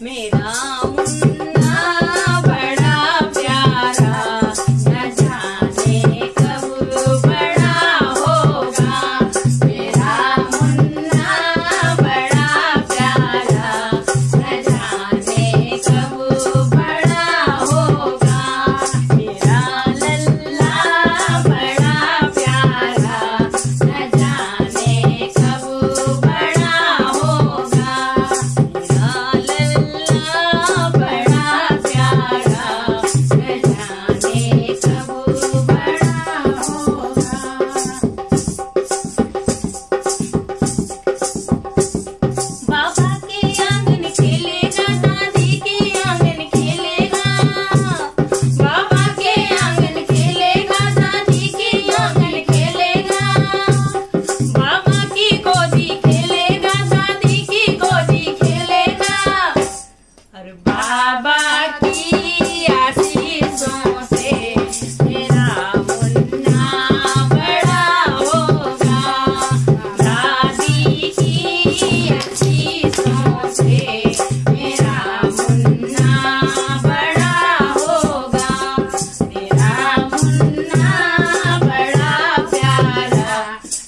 मेरा Munna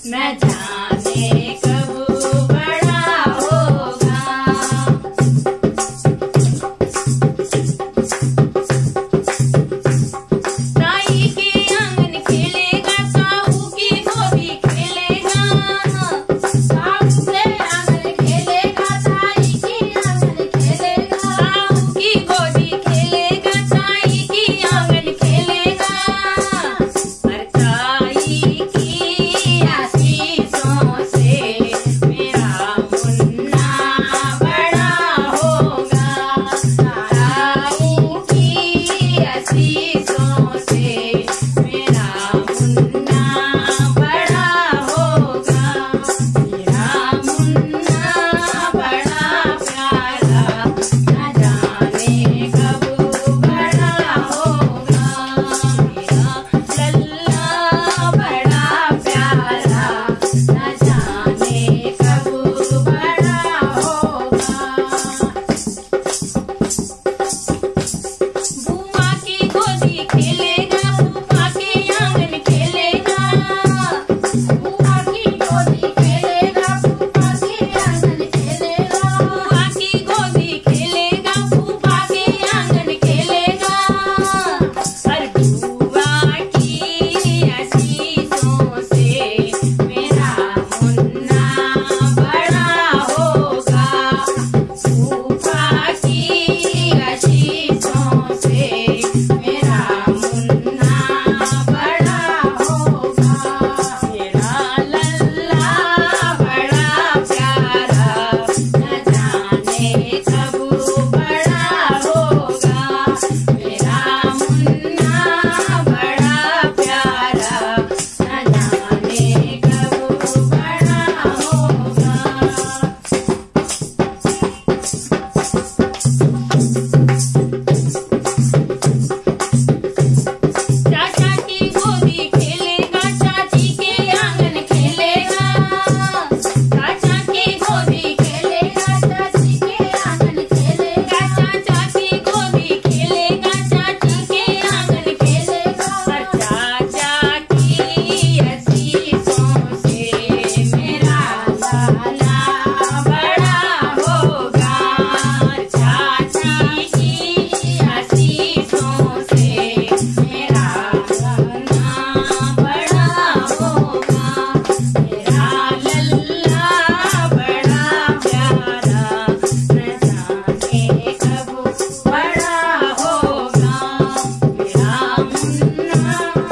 Meta.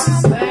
my way.